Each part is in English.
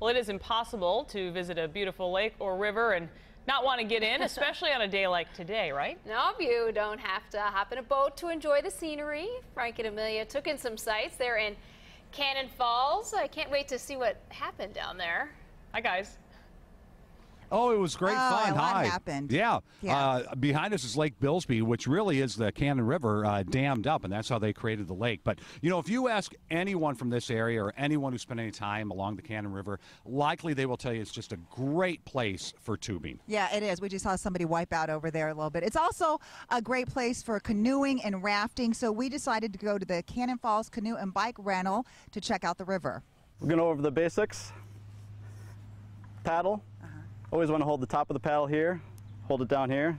Well, it is impossible to visit a beautiful lake or river and not want to get in, especially on a day like today, right? No, you don't have to hop in a boat to enjoy the scenery. Frank and Amelia took in some sights. They're in Cannon Falls. I can't wait to see what happened down there. Hi, guys. Oh, it was great Oh, fun. a lot Hi. happened. Yeah. Yeah. Uh, behind us is Lake Byllesby, which really is the Cannon River uh, dammed up, and that's how they created the lake. But, you know, if you ask anyone from this area or anyone who spent any time along the Cannon River, likely they will tell you it's just a great place for tubing. Yeah, it is. We just saw somebody wipe out over there a little bit. It's also a great place for canoeing and rafting. So we decided to go to the Cannon Falls Canoe and Bike Rental to check out the river. We're going to go over the basics. Paddle. Always want to hold the top of the paddle here, hold it down here,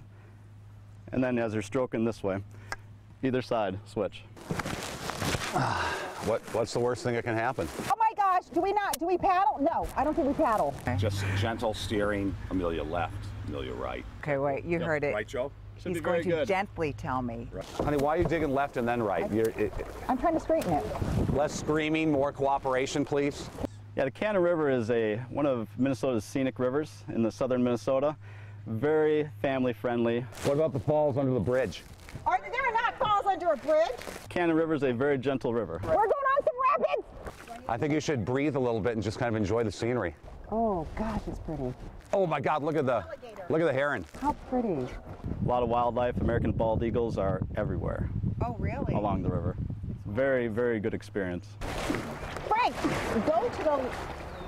and then as you're stroking this way, either side, switch. What, what's the worst thing that can happen? Oh my gosh, do we not, do we paddle? No, I don't think we paddle. Just gentle steering. Amelia left, Amelia right. Okay, wait, you heard it. Right, Joe? Should He's be very going to good. gently tell me. Right. Honey, why are you digging left and then right? You're, it, I'm trying to straighten it. less screaming, more cooperation, please. Yeah, the Cannon River is a one of Minnesota's scenic rivers in the southern Minnesota. Very family friendly. What about the falls under the bridge? Are there are not falls under a bridge? Cannon River is a very gentle river. We're going on some rapids. I think you should breathe a little bit and just kind of enjoy the scenery. Oh gosh, it's pretty. Oh my God! Look at the look at the heron. How pretty. A lot of wildlife. American bald eagles are everywhere Oh, really? along the river. Very, very good experience. Frank, go to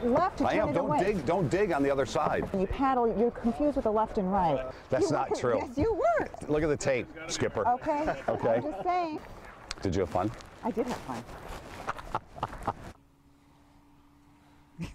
the left to I turn am. it Don't away. dig. Don't dig on the other side. When you paddle, you're confused with the left and right. That's You not were- true. Yes, you were. Look at the tape, Skipper. Okay. Okay. I'm just saying. Did you have fun? I did have fun.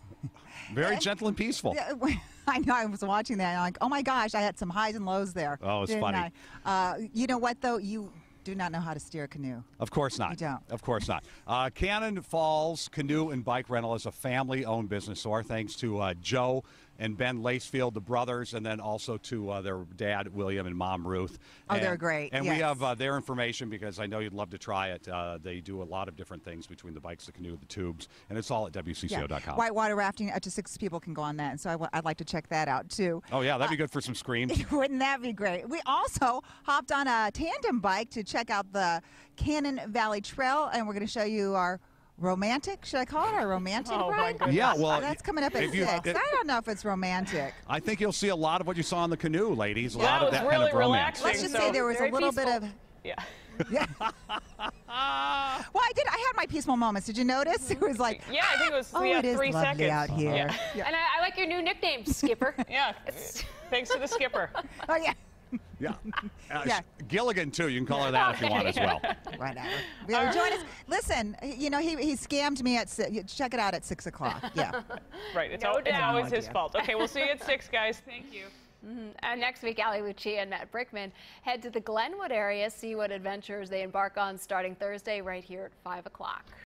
Very gentle and peaceful. Yeah, I know. I was watching that. And I'm like, oh my gosh, I had some highs and lows there. Oh, it's didn't funny. I? Uh, you know what, though? You do not know how to steer a canoe. Of course not. You don't. Of course not. Uh, Cannon Falls Canoe and Bike Rental is a family owned business. So, our thanks to uh, Joe and Ben Lacefield, the brothers, and then also to uh, their dad, William, and mom, Ruth. Oh, and, they're great, And we have uh, their information because I know you'd love to try it. Uh, they do a lot of different things between the bikes, the canoe, the tubes, and it's all at WCCO.com. Yeah. Whitewater rafting, up to six people can go on that. And so I w- I'd like to check that out, too. Oh, yeah, that'd be good for some screams. Wouldn't that be great? We also hopped on a tandem bike to check out the Cannon Valley Trail, and we're going to show you our romantic, should I call it our romantic Oh, ride? Yeah, well, oh, That's coming up at you- six. it- I don't know if it's romantic. I think you'll see a lot of what you saw in the canoe, ladies. A Yeah, lot it of was that really kind of romance. relaxing. Let's just so say there was a very little bit of. Yeah. Yeah. well, I did. I had my peaceful moments. Did you notice? It was like, Yeah, I think it was oh, yeah, it is three lovely seconds. out here. Yeah. And I, I like your new nickname, Skipper. Yeah. Thanks to the skipper. Oh yeah. Yeah. Uh, Yeah. Gilligan, too. You can call her that if you want as well. Whatever. Yeah, join us. Listen, you know he he scammed me at si- check it out at six o'clock. Yeah. Right. It's, No al- it's always No his fault. Okay, we'll see you at six, guys. Thank you. And next week, Ali Lucia and Matt Brickman head to the Glenwood area, see what adventures they embark on starting Thursday right here at 5 o'clock.